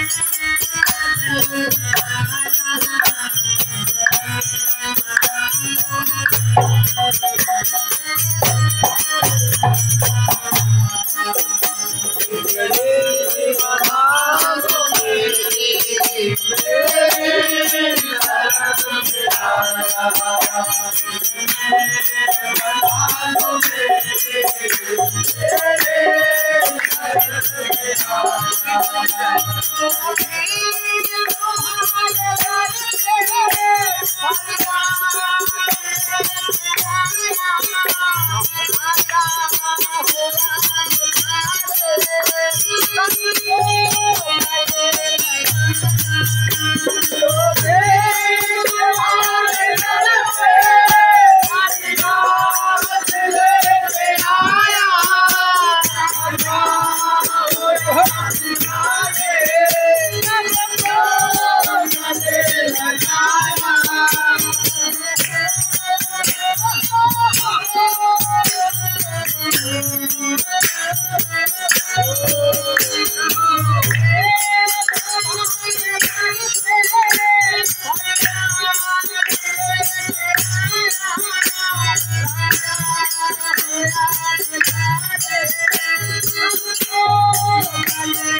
Amen. I'm